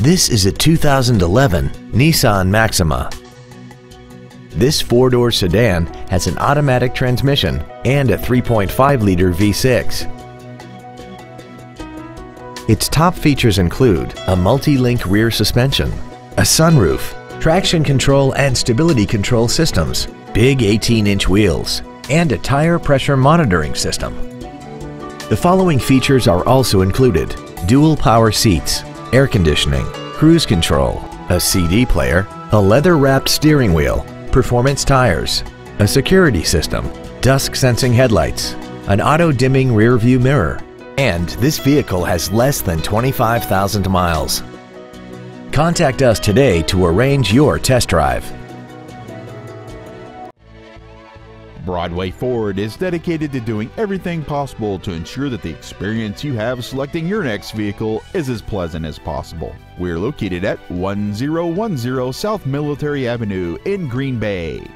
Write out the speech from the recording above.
This is a 2011 Nissan Maxima. This four-door sedan has an automatic transmission and a 3.5-liter V6. Its top features include a multi-link rear suspension, a sunroof, traction control and stability control systems, big 18-inch wheels, and a tire pressure monitoring system. The following features are also included. Dual power seats, air conditioning, cruise control, a CD player, a leather-wrapped steering wheel, performance tires, a security system, dusk sensing headlights, an auto-dimming rear view mirror, and this vehicle has less than 25,000 miles. Contact us today to arrange your test drive. Broadway Ford is dedicated to doing everything possible to ensure that the experience you have selecting your next vehicle is as pleasant as possible. We're located at 1010 South Military Avenue in Green Bay.